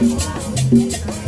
Música